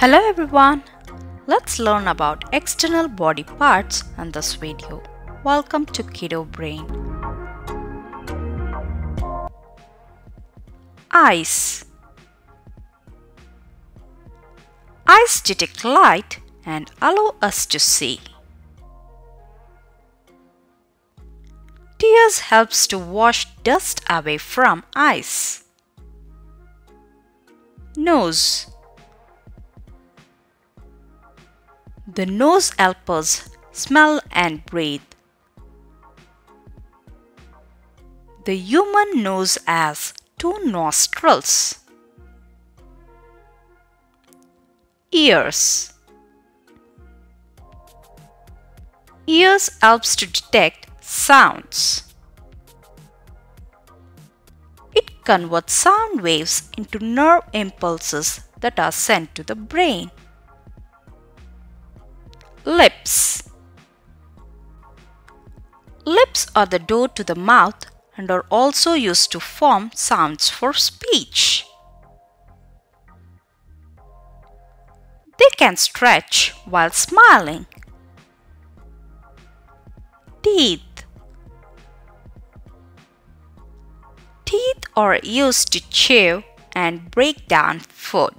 Hello everyone! Let's learn about external body parts in this video. Welcome to Kido Brain. Eyes Eyes detect light and allow us to see. Tears helps to wash dust away from eyes. Nose The nose helps us smell and breathe. The human nose has two nostrils. Ears Ears helps to detect sounds. It converts sound waves into nerve impulses that are sent to the brain. Lips Lips are the door to the mouth and are also used to form sounds for speech. They can stretch while smiling. Teeth Teeth are used to chew and break down food.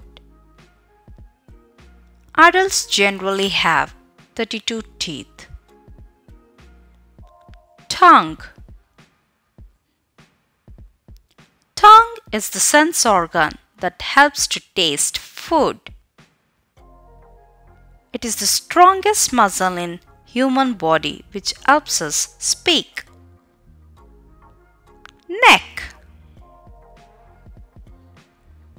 Adults generally have 32 teeth. Tongue Tongue is the sense organ that helps to taste food. It is the strongest muscle in human body which helps us speak. Neck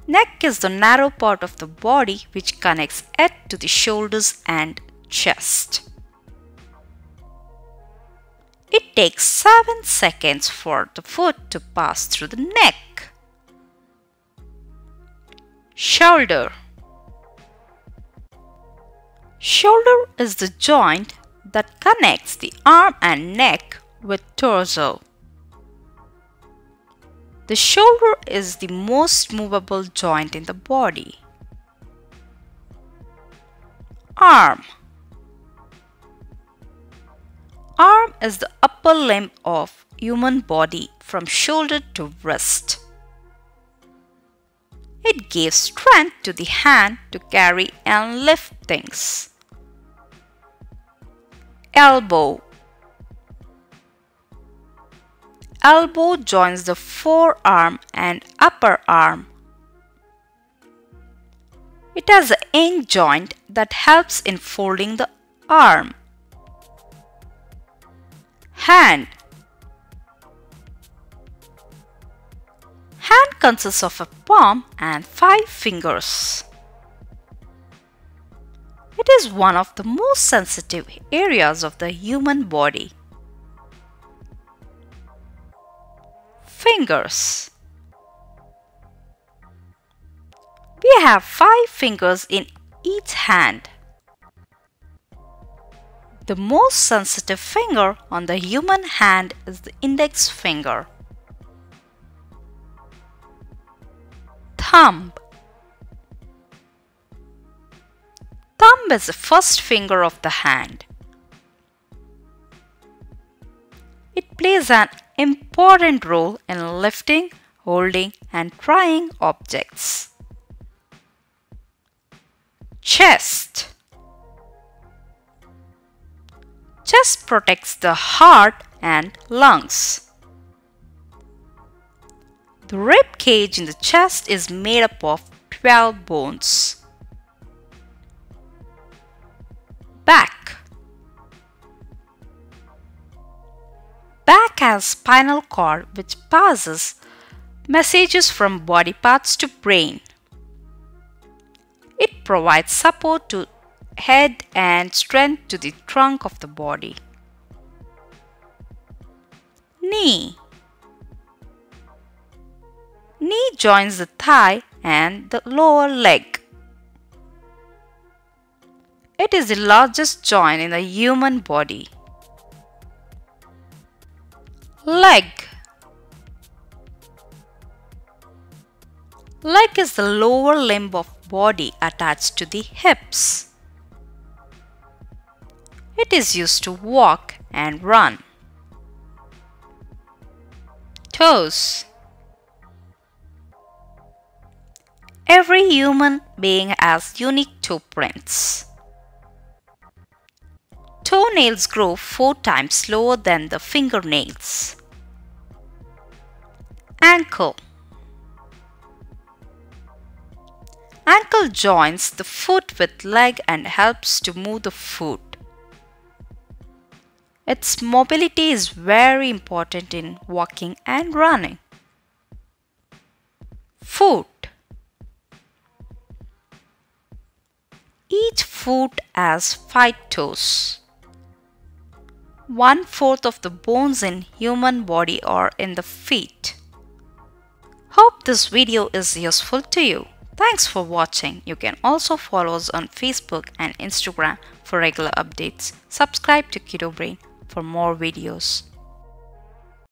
Neck is the narrow part of the body which connects head to the shoulders and chest. It takes 7 seconds for the foot to pass through the neck. Shoulder Shoulder is the joint that connects the arm and neck with torso. The shoulder is the most movable joint in the body. Arm is the upper limb of human body from shoulder to wrist. It gives strength to the hand to carry and lift things. Elbow Elbow joins the forearm and upper arm. It has a hinge joint that helps in folding the arm. Hand Hand consists of a palm and five fingers. It is one of the most sensitive areas of the human body. Fingers We have five fingers in each hand. The most sensitive finger on the human hand is the index finger. Thumb Thumb is the first finger of the hand. It plays an important role in lifting, holding and trying objects. Chest Chest protects the heart and lungs. The rib cage in the chest is made up of 12 bones. Back Back has spinal cord which passes messages from body parts to brain. It provides support to head and strength to the trunk of the body. Knee Knee joins the thigh and the lower leg. It is the largest joint in the human body. Leg Leg is the lower limb of body attached to the hips. It is used to walk and run. Toes Every human being has unique toe prints. Toenails grow four times slower than the fingernails. Ankle Ankle joins the foot with leg and helps to move the foot. Its mobility is very important in walking and running. Foot Each foot has five toes. One fourth of the bones in human body are in the feet. Hope this video is useful to you. Thanks for watching. You can also follow us on Facebook and Instagram for regular updates. Subscribe to Kido Brain for more videos.